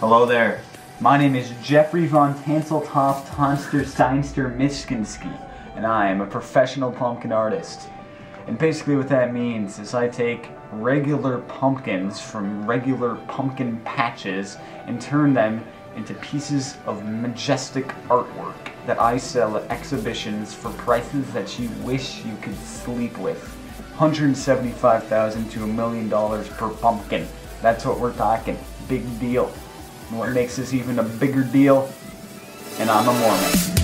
Hello there. My name is Jeffrey von Tanseltoft Tonster Steinster Mishkinsky, and I am a professional pumpkin artist. And basically what that means is I take regular pumpkins from regular pumpkin patches and turn them into pieces of majestic artwork that I sell at exhibitions for prices that you wish you could sleep with. 175,000 to a million dollars per pumpkin. That's what we're talking. Big deal. And what makes this even a bigger deal? And I'm a Mormon.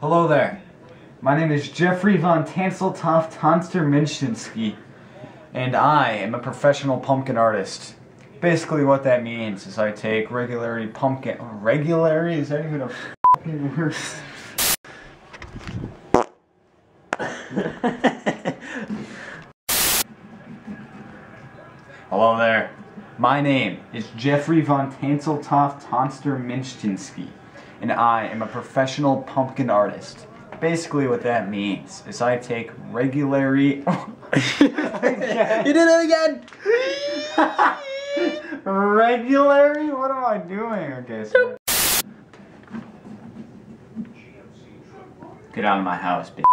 Hello there. My name is Jeffrey von Tanseltoft Tonster Minshinsky, and I am a professional pumpkin artist. Basically, what that means is I take regularly pumpkin. Regularly? Is that even a fucking word? Hello there. My name is Jeffrey von Tanseltoft Tonster Minshinsky, and I am a professional pumpkin artist. Basically, what that means is I take regularly. You did it again! Regularly? What am I doing? Okay, so. Get out of my house, bitch.